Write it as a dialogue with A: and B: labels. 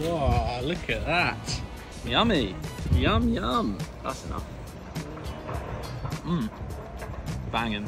A: Whoa, look at that. Yummy. Yum, yum. That's enough. Mmm. Banging.